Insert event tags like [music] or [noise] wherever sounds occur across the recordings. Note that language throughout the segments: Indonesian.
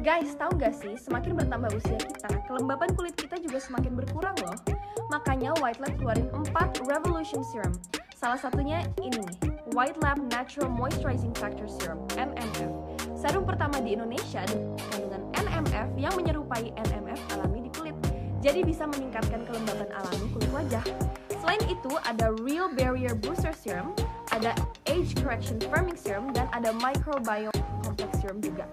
Guys, tahu gak sih, semakin bertambah usia kita, kelembapan kulit kita juga semakin berkurang loh. Makanya White Lab keluarin 4 Revolution Serum. Salah satunya ini White Lab Natural Moisturizing Factor Serum, NMF. Serum pertama di Indonesia dengan NMF yang menyerupai NMF alami di kulit. Jadi bisa meningkatkan kelembapan alami kulit wajah. Selain itu, ada Real Barrier Booster Serum, ada Age Correction Firming Serum, dan ada Microbiome Complex Serum juga.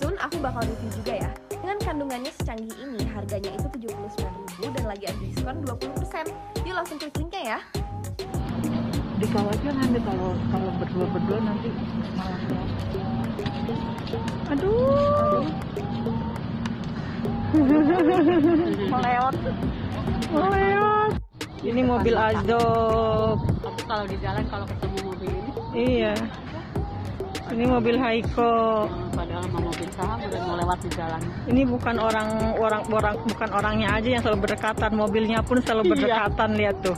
Soon aku bakal review juga ya. Dengan kandungannya secanggih ini, harganya itu 79.000 dan lagi ada diskon 20%. Yuk langsung klik linknya ya. Dikawal aja nanti kalau kalau berdua berdua nanti malah Aduh. [laughs] Melewat. Melewat. Ini mobil Azob. Aku kalau di jalan kalau ketemu mobil ini, Iya. Ini mobil Haiko. padahal mau mobil saham udah mau lewat di jalan. Ini bukan orang orang orang bukan orangnya aja yang selalu berdekatan, mobilnya pun selalu berdekatan lihat tuh.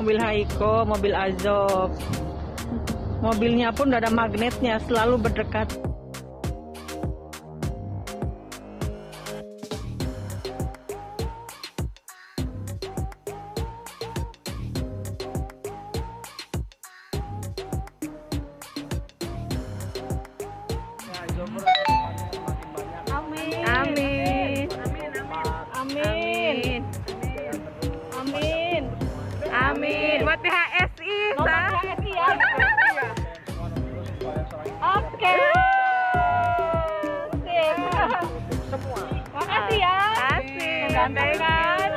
Mobil Haiko, mobil Azob. Mobilnya pun udah ada magnetnya, selalu berdekat. Amin. Amin. Amin. Amin. Amin. Buat PHSI, Sa. ya. Oke. Sip. Makasih ya. Asik. Gantengan.